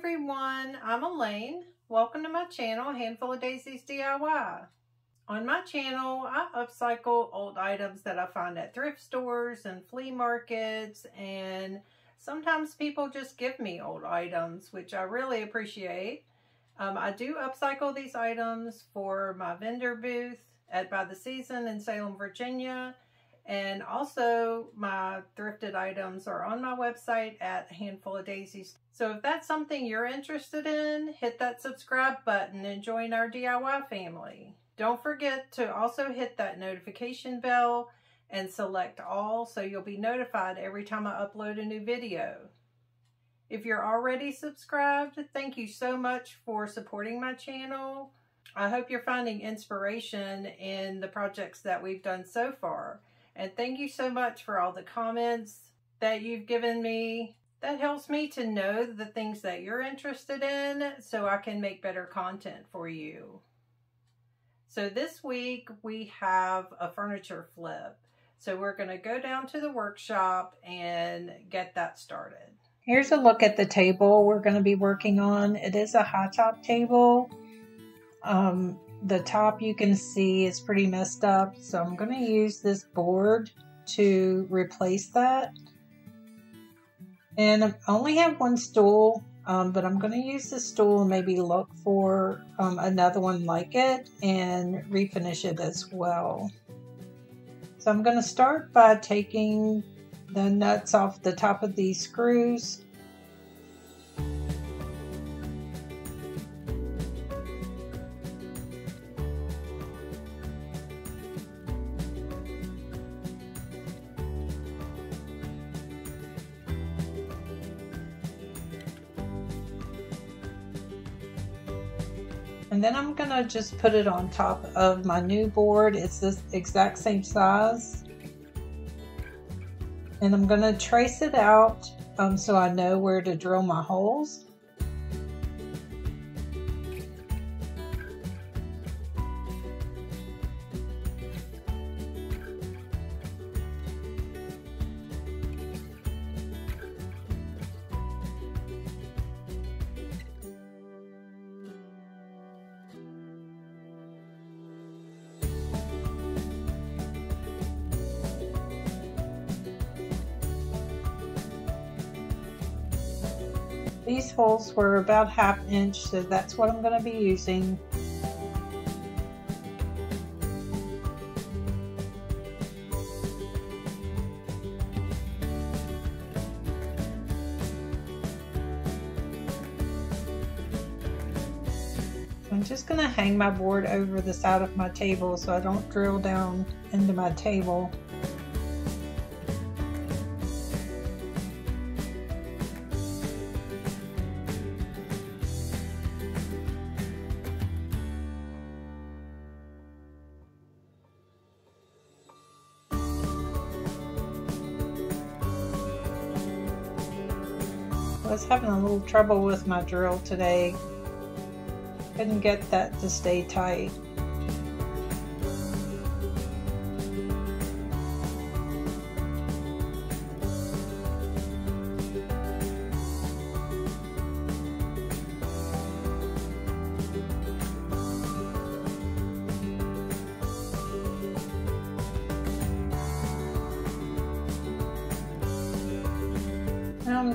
everyone, I'm Elaine. Welcome to my channel, Handful of Daisies DIY. On my channel, I upcycle old items that I find at thrift stores and flea markets and sometimes people just give me old items, which I really appreciate. Um, I do upcycle these items for my vendor booth at Buy the Season in Salem, Virginia. And also my thrifted items are on my website at Handful of Daisies. So if that's something you're interested in, hit that subscribe button and join our DIY family. Don't forget to also hit that notification bell and select all so you'll be notified every time I upload a new video. If you're already subscribed, thank you so much for supporting my channel. I hope you're finding inspiration in the projects that we've done so far. And thank you so much for all the comments that you've given me. That helps me to know the things that you're interested in so I can make better content for you. So this week we have a furniture flip. So we're going to go down to the workshop and get that started. Here's a look at the table we're going to be working on. It is a high top table. Um, the top you can see is pretty messed up, so I'm going to use this board to replace that. And I only have one stool, um, but I'm going to use this stool and maybe look for um, another one like it and refinish it as well. So I'm going to start by taking the nuts off the top of these screws And then I'm gonna just put it on top of my new board. It's this exact same size. And I'm gonna trace it out um, so I know where to drill my holes. These holes were about half inch, so that's what I'm going to be using. I'm just going to hang my board over the side of my table so I don't drill down into my table. Trouble with my drill today. Couldn't get that to stay tight.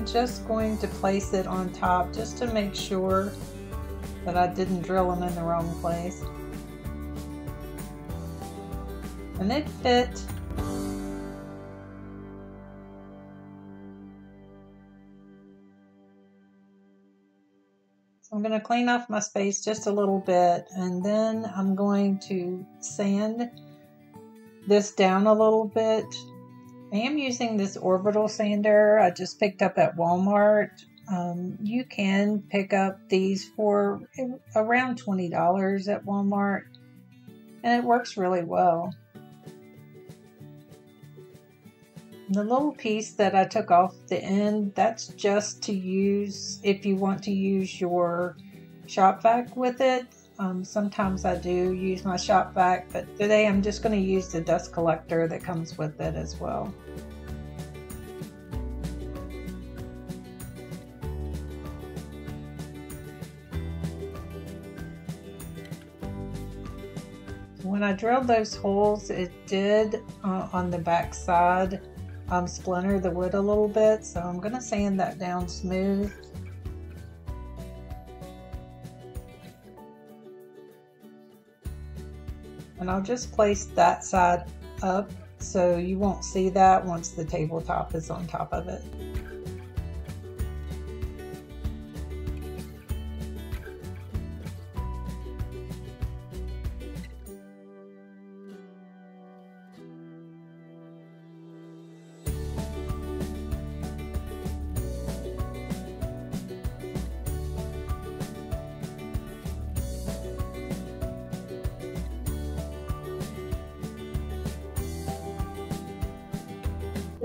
Just going to place it on top just to make sure that I didn't drill them in the wrong place. And it fit. So I'm going to clean off my space just a little bit and then I'm going to sand this down a little bit I am using this orbital sander I just picked up at Walmart. Um, you can pick up these for around $20 at Walmart and it works really well. The little piece that I took off the end, that's just to use if you want to use your shop vac with it. Um, sometimes I do use my shop vac, but today I'm just going to use the dust collector that comes with it as well. When I drilled those holes, it did uh, on the back side um, splinter the wood a little bit, so I'm going to sand that down smooth. And I'll just place that side up so you won't see that once the tabletop is on top of it.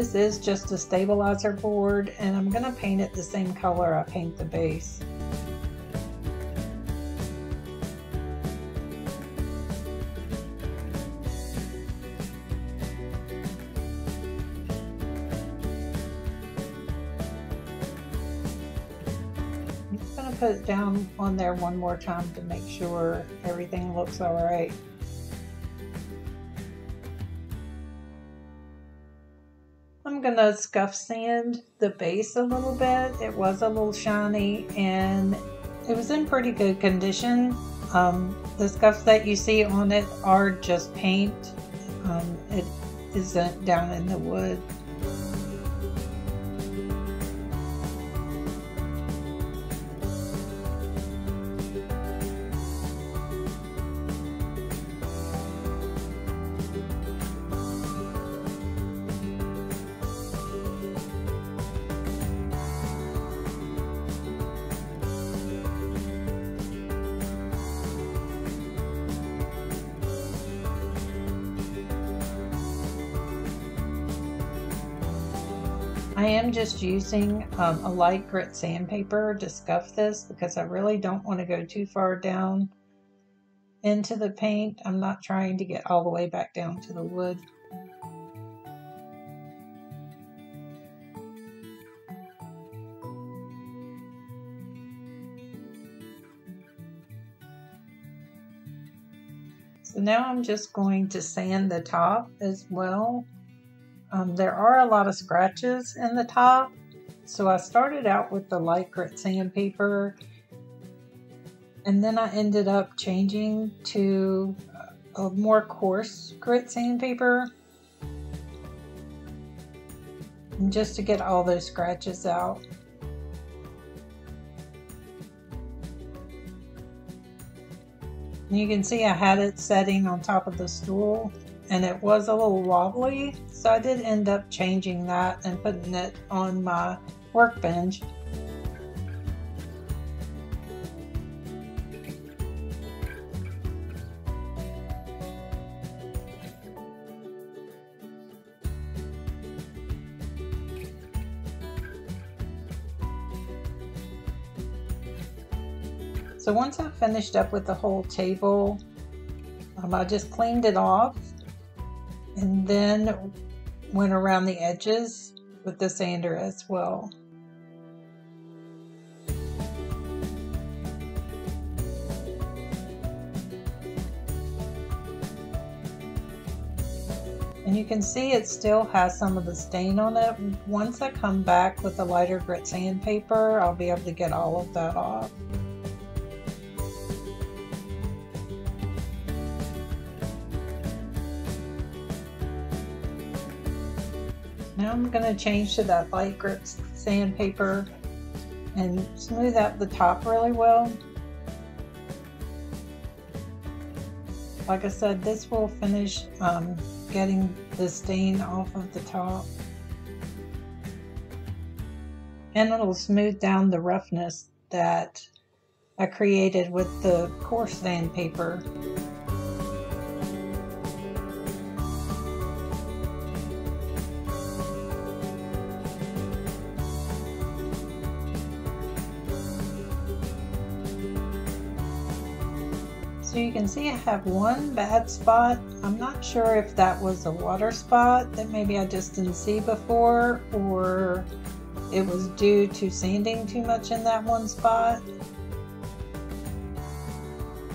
This is just a stabilizer board and I'm going to paint it the same color I paint the base. I'm just going to put it down on there one more time to make sure everything looks alright. I'm going to scuff sand the base a little bit. It was a little shiny and it was in pretty good condition. Um, the scuffs that you see on it are just paint. Um, it isn't down in the wood. Using um, a light grit sandpaper to scuff this because I really don't want to go too far down into the paint. I'm not trying to get all the way back down to the wood. So now I'm just going to sand the top as well. Um, there are a lot of scratches in the top, so I started out with the light grit sandpaper and then I ended up changing to a more coarse grit sandpaper just to get all those scratches out. And you can see I had it setting on top of the stool and it was a little wobbly so I did end up changing that and putting it on my workbench. So once I finished up with the whole table, um, I just cleaned it off and then went around the edges with the sander as well. And you can see it still has some of the stain on it. Once I come back with the lighter grit sandpaper, I'll be able to get all of that off. Now I'm going to change to that light grit sandpaper and smooth out the top really well. Like I said, this will finish um, getting the stain off of the top. And it'll smooth down the roughness that I created with the coarse sandpaper. You can see I have one bad spot. I'm not sure if that was a water spot that maybe I just didn't see before or it was due to sanding too much in that one spot.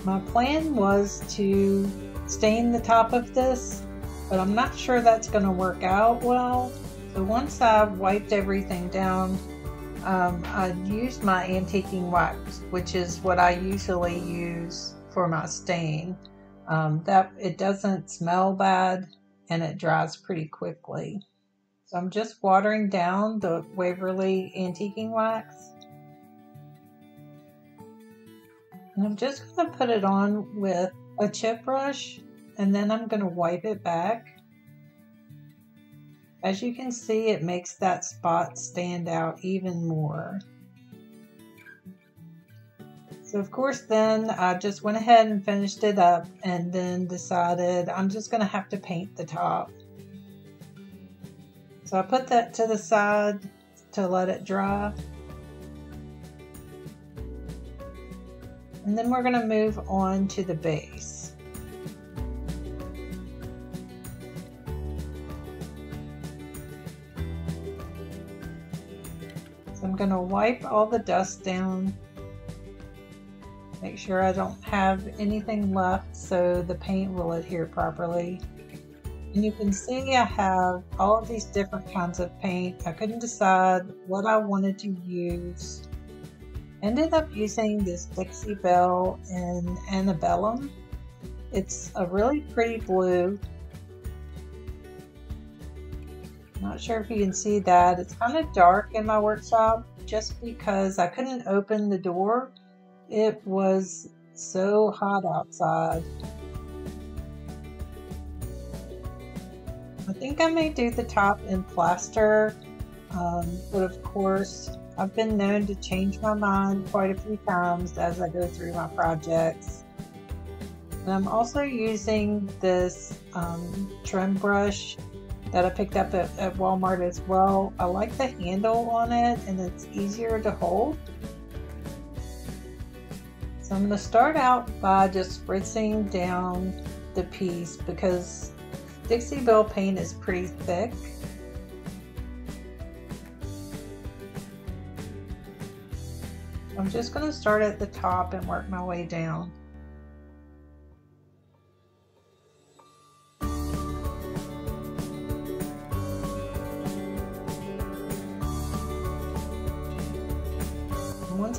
My plan was to stain the top of this, but I'm not sure that's going to work out well. So once I've wiped everything down, um, I used my antiquing wax, which is what I usually use for my stain. Um, that it doesn't smell bad and it dries pretty quickly. So I'm just watering down the Waverly antiquing wax. And I'm just going to put it on with a chip brush and then I'm going to wipe it back. As you can see, it makes that spot stand out even more. Of course then I just went ahead and finished it up and then decided I'm just going to have to paint the top. So I put that to the side to let it dry. And then we're going to move on to the base. So I'm going to wipe all the dust down Make sure I don't have anything left so the paint will adhere properly. And you can see I have all of these different kinds of paint. I couldn't decide what I wanted to use. Ended up using this Dixie Belle in Antebellum. It's a really pretty blue. Not sure if you can see that. It's kind of dark in my workshop just because I couldn't open the door it was so hot outside. I think I may do the top in plaster, um, but of course, I've been known to change my mind quite a few times as I go through my projects. And I'm also using this um, trim brush that I picked up at, at Walmart as well. I like the handle on it and it's easier to hold. So I'm going to start out by just spritzing down the piece because Dixie Belle paint is pretty thick. I'm just going to start at the top and work my way down.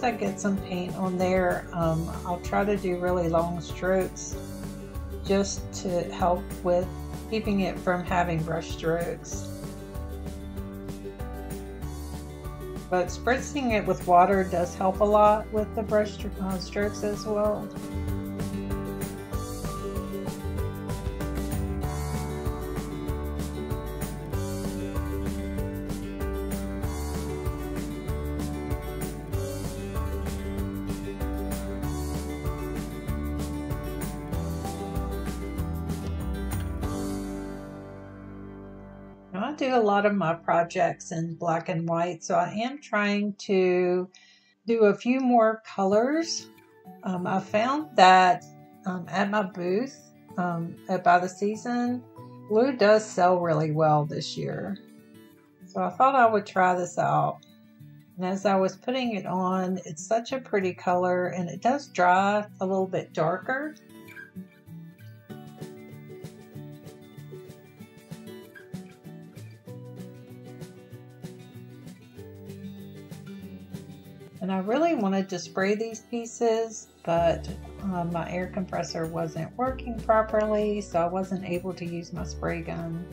I get some paint on there, um, I'll try to do really long strokes just to help with keeping it from having brush strokes. But spritzing it with water does help a lot with the brush uh, strokes as well. A lot of my projects in black and white, so I am trying to do a few more colors. Um, I found that um, at my booth um, at Buy the Season, blue does sell really well this year. So I thought I would try this out. And as I was putting it on, it's such a pretty color and it does dry a little bit darker. And I really wanted to spray these pieces, but um, my air compressor wasn't working properly, so I wasn't able to use my spray gun.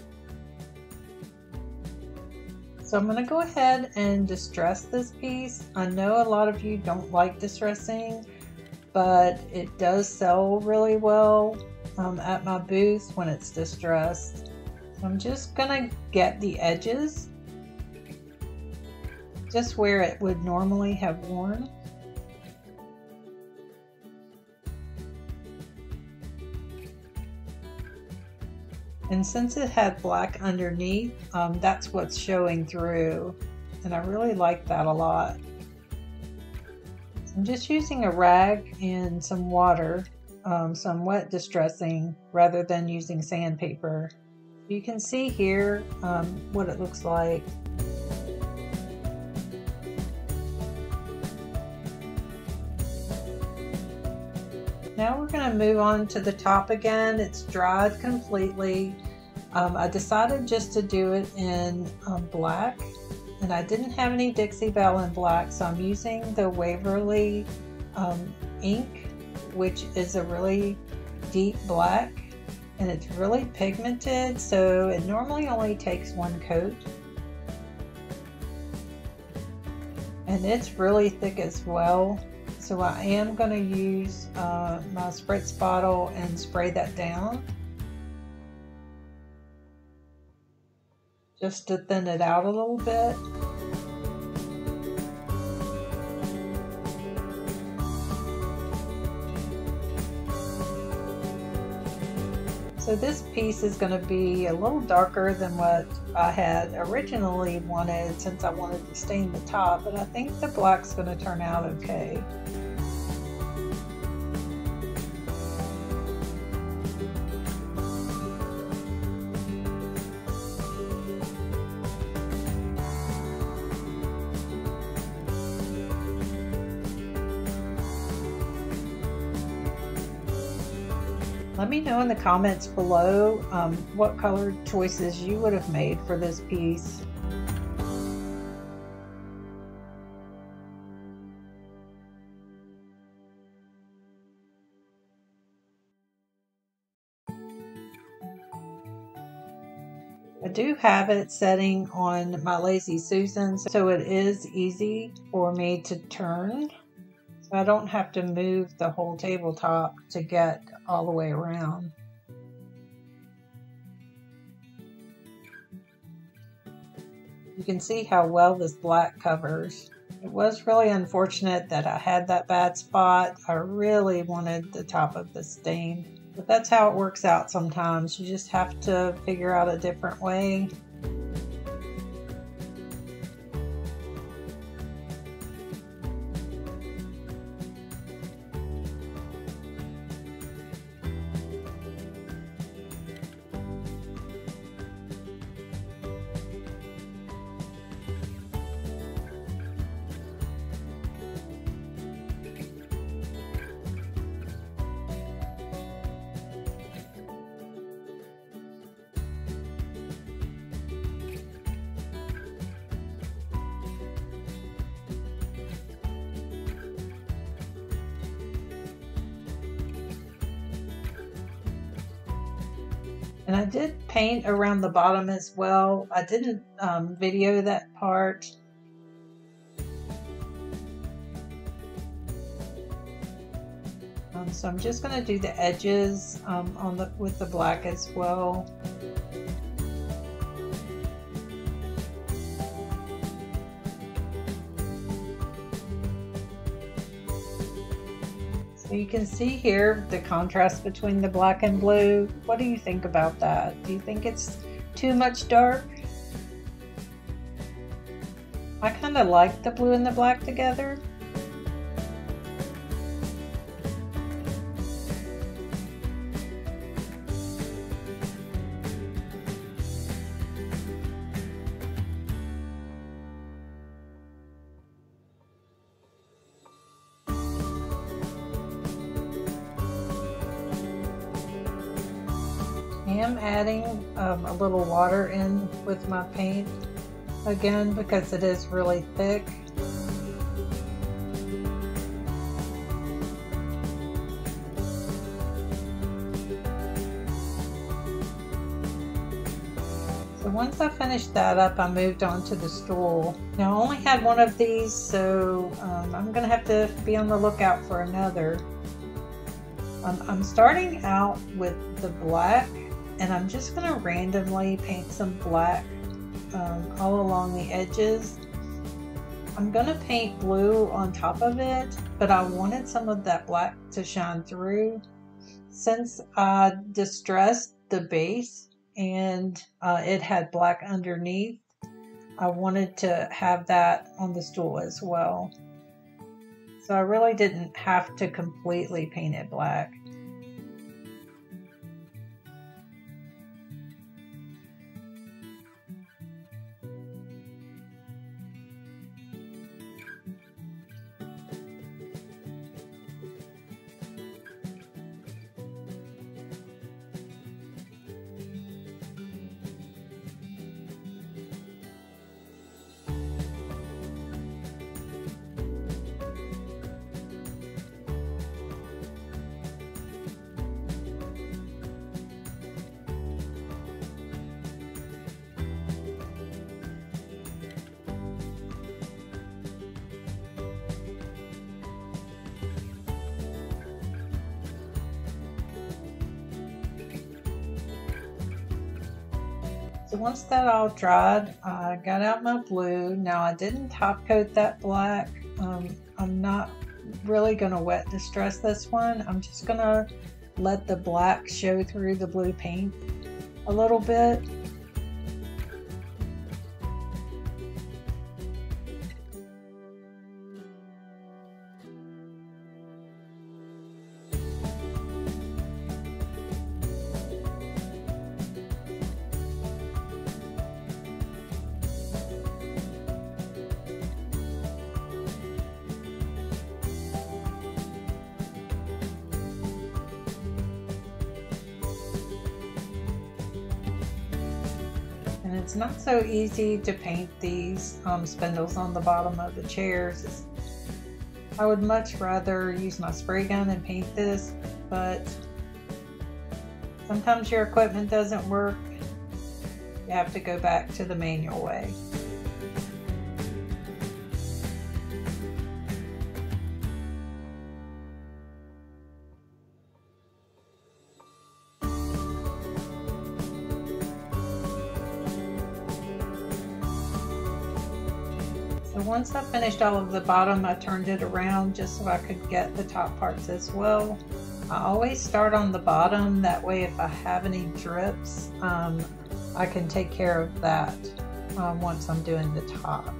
So I'm going to go ahead and distress this piece. I know a lot of you don't like distressing, but it does sell really well um, at my booth when it's distressed. I'm just going to get the edges just where it would normally have worn. And since it had black underneath, um, that's what's showing through. And I really like that a lot. I'm just using a rag and some water, um, some wet distressing, rather than using sandpaper. You can see here um, what it looks like. Now we're going to move on to the top again. It's dried completely. Um, I decided just to do it in um, black and I didn't have any Dixie Belle in black so I'm using the Waverly um, ink which is a really deep black and it's really pigmented so it normally only takes one coat and it's really thick as well so I am going to use uh, my spritz bottle and spray that down just to thin it out a little bit. So this piece is going to be a little darker than what I had originally wanted since I wanted to stain the top, but I think the black's going to turn out okay. Me know in the comments below um, what color choices you would have made for this piece. I do have it setting on my Lazy Susan, so it is easy for me to turn. I don't have to move the whole tabletop to get all the way around. You can see how well this black covers. It was really unfortunate that I had that bad spot. I really wanted the top of the stain. But that's how it works out sometimes. You just have to figure out a different way. And I did paint around the bottom as well. I didn't um, video that part. Um, so I'm just going to do the edges um, on the with the black as well. You can see here the contrast between the black and blue. What do you think about that? Do you think it's too much dark? I kind of like the blue and the black together. Um, a little water in with my paint again because it is really thick. So once I finished that up, I moved on to the stool. Now I only had one of these, so um, I'm going to have to be on the lookout for another. Um, I'm starting out with the black and I'm just going to randomly paint some black um, all along the edges. I'm going to paint blue on top of it, but I wanted some of that black to shine through. Since I distressed the base and uh, it had black underneath, I wanted to have that on the stool as well. So I really didn't have to completely paint it black. Once that all dried, I got out my blue. Now I didn't top coat that black. Um, I'm not really going to wet distress this one. I'm just going to let the black show through the blue paint a little bit. It's not so easy to paint these um, spindles on the bottom of the chairs. It's, I would much rather use my spray gun and paint this, but sometimes your equipment doesn't work. You have to go back to the manual way. Once I finished all of the bottom, I turned it around just so I could get the top parts as well. I always start on the bottom, that way if I have any drips, um, I can take care of that um, once I'm doing the top.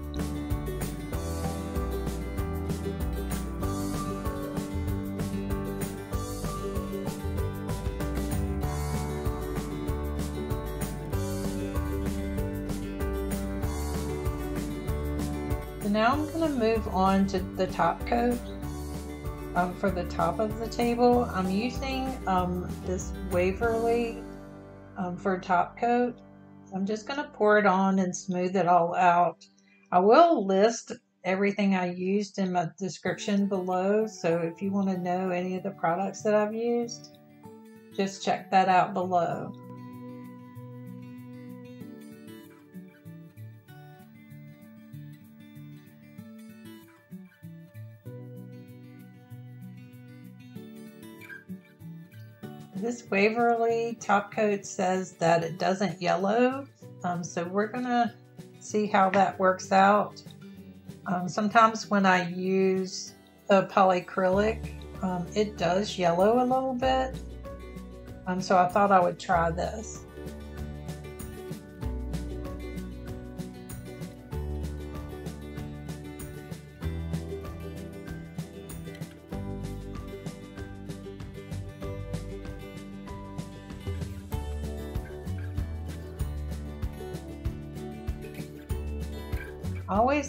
Move on to the top coat. Um, for the top of the table, I'm using um, this Waverly um, for top coat. I'm just going to pour it on and smooth it all out. I will list everything I used in my description below, so if you want to know any of the products that I've used, just check that out below. This Waverly top coat says that it doesn't yellow, um, so we're gonna see how that works out. Um, sometimes when I use the polyacrylic, um, it does yellow a little bit, um, so I thought I would try this.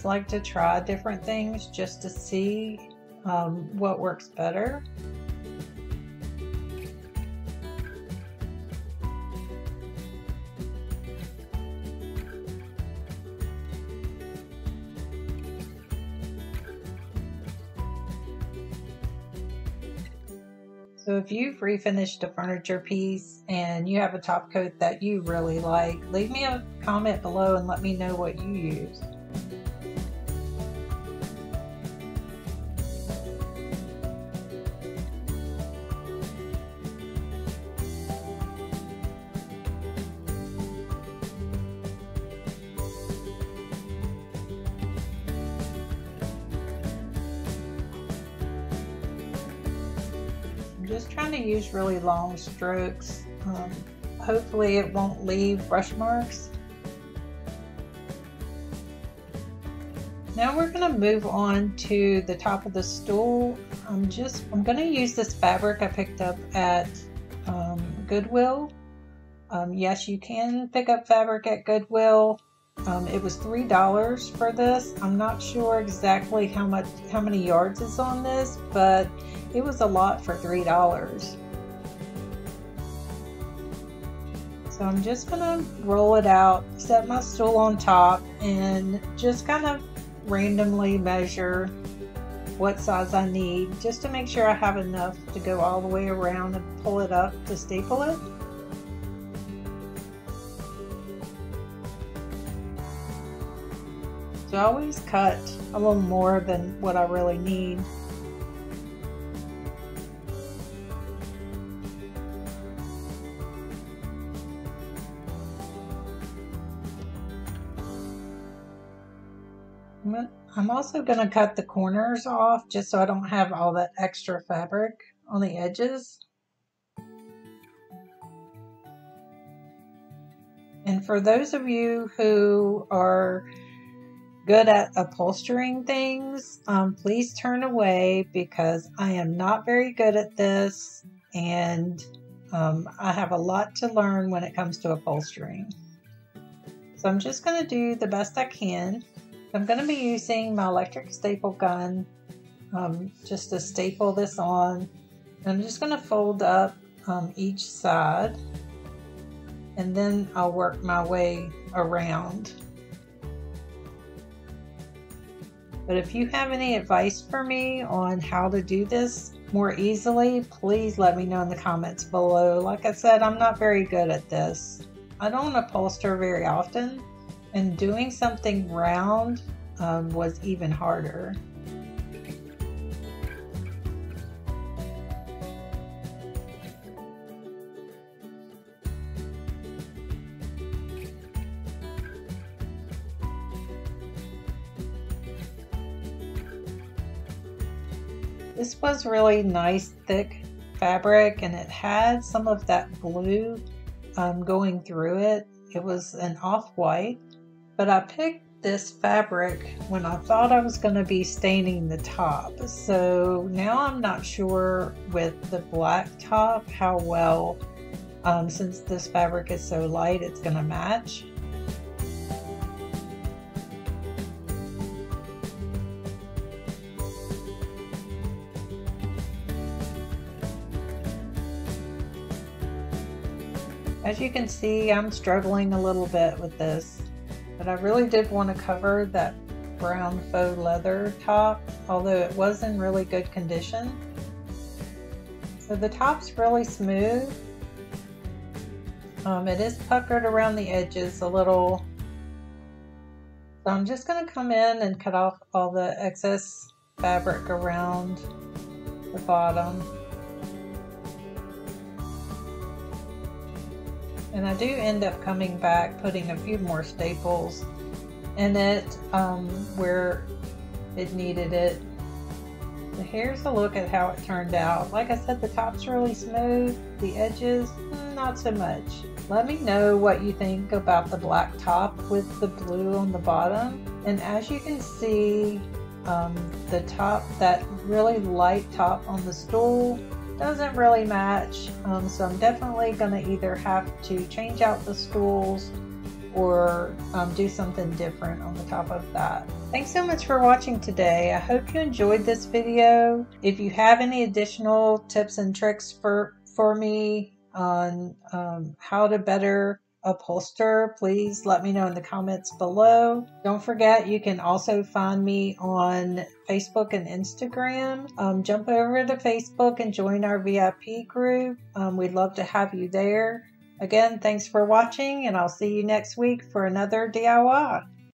Like to try different things just to see um, what works better. So if you've refinished a furniture piece and you have a top coat that you really like, leave me a comment below and let me know what you use. Really long strokes. Um, hopefully it won't leave brush marks. Now we're going to move on to the top of the stool. I'm just, I'm going to use this fabric I picked up at um, Goodwill. Um, yes, you can pick up fabric at Goodwill. Um, it was three dollars for this. I'm not sure exactly how much, how many yards is on this, but it was a lot for three dollars. So I'm just gonna roll it out, set my stool on top, and just kind of randomly measure what size I need, just to make sure I have enough to go all the way around and pull it up to staple it. So I always cut a little more than what I really need. I'm also going to cut the corners off just so I don't have all that extra fabric on the edges. And for those of you who are good at upholstering things, um, please turn away because I am not very good at this and um, I have a lot to learn when it comes to upholstering. So I'm just going to do the best I can. I'm going to be using my electric staple gun um, just to staple this on. I'm just going to fold up um, each side and then I'll work my way around. But if you have any advice for me on how to do this more easily, please let me know in the comments below. Like I said, I'm not very good at this. I don't upholster very often, and doing something round um, was even harder. This was really nice thick fabric and it had some of that blue um, going through it. It was an off-white, but I picked this fabric when I thought I was going to be staining the top. So now I'm not sure with the black top how well, um, since this fabric is so light, it's going to match. As you can see, I'm struggling a little bit with this, I really did want to cover that brown faux leather top, although it was in really good condition. So the top's really smooth. Um, it is puckered around the edges a little. So I'm just going to come in and cut off all the excess fabric around the bottom. And I do end up coming back putting a few more staples in it um, where it needed it. So here's a look at how it turned out. Like I said, the top's really smooth, the edges, mm, not so much. Let me know what you think about the black top with the blue on the bottom. And as you can see, um, the top, that really light top on the stool doesn't really match. Um, so I'm definitely going to either have to change out the stools or um, do something different on the top of that. Thanks so much for watching today. I hope you enjoyed this video. If you have any additional tips and tricks for, for me on um, how to better upholster, please let me know in the comments below. Don't forget, you can also find me on Facebook and Instagram. Um, jump over to Facebook and join our VIP group. Um, we'd love to have you there. Again, thanks for watching, and I'll see you next week for another DIY.